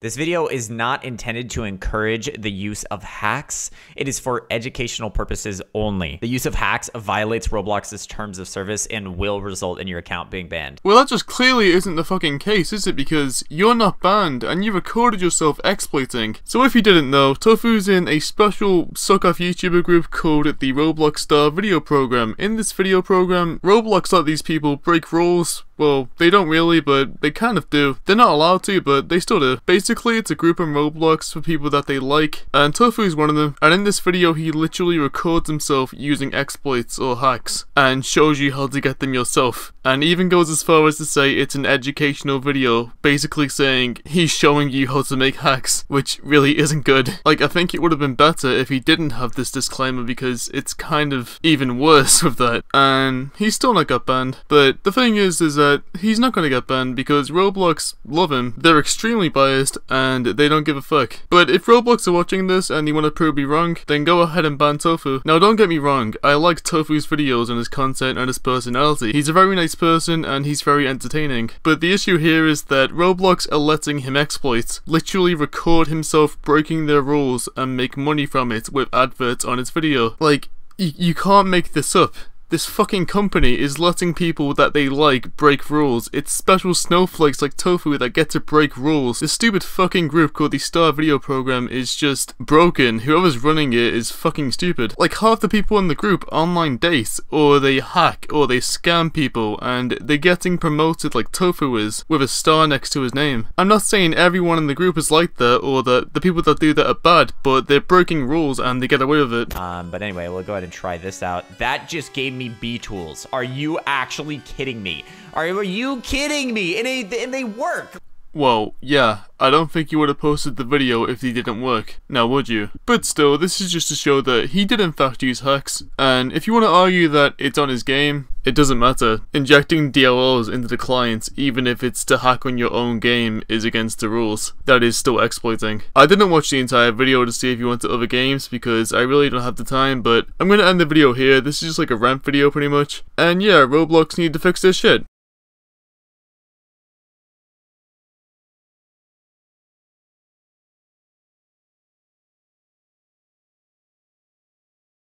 This video is not intended to encourage the use of hacks. It is for educational purposes only. The use of hacks violates Roblox's terms of service and will result in your account being banned. Well, that just clearly isn't the fucking case, is it? Because you're not banned and you recorded yourself exploiting. So if you didn't know, Tofuu's in a special suck-off YouTuber group called the Roblox Star Video Program. In this video program, Roblox let these people break rules, well, they don't really, but they kind of do. They're not allowed to, but they still do. Basically, it's a group on Roblox for people that they like, and Tofuu is one of them. And in this video, he literally records himself using exploits or hacks, and shows you how to get them yourself. And even goes as far as to say it's an educational video, basically saying he's showing you how to make hacks, which really isn't good. Like, I think it would have been better if he didn't have this disclaimer because it's kind of even worse with that. And he's still not got banned. But the thing is, is that that he's not to get banned because Roblox love him. They're extremely biased and they don't give a fuck. But if Roblox are watching this and you want to prove me wrong, then go ahead and ban Tofuu. Now don't get me wrong, I like Tofuu's videos and his content and his personality. He's a very nice person and he's very entertaining. But the issue here is that Roblox are letting him exploit, literally record himself breaking their rules and make money from it with adverts on his video. Like, you can't make this up. This fucking company is letting people that they like break rules. It's special snowflakes like Tofuu that get to break rules. This stupid fucking group called the Star Video Program is just broken. Whoever's running it is fucking stupid. Like half the people in the group online date, or they hack, or they scam people, and they're getting promoted like Tofuu is, with a star next to his name. I'm not saying everyone in the group is like that, or that the people that do that are bad, but they're breaking rules and they get away with it. Um, but anyway, we'll go ahead and try this out. That just gave me B tools. Are you actually kidding me? Are, are you kidding me? And they, and they work. Well, yeah, I don't think you would have posted the video if he didn't work, now would you? But still, this is just to show that he did in fact use hacks, and if you want to argue that it's on his game, it doesn't matter. Injecting DLLs into the client, even if it's to hack on your own game, is against the rules. That is still exploiting. I didn't watch the entire video to see if you went to other games, because I really don't have the time, but I'm gonna end the video here. This is just like a rant video pretty much. And yeah, Roblox need to fix this shit.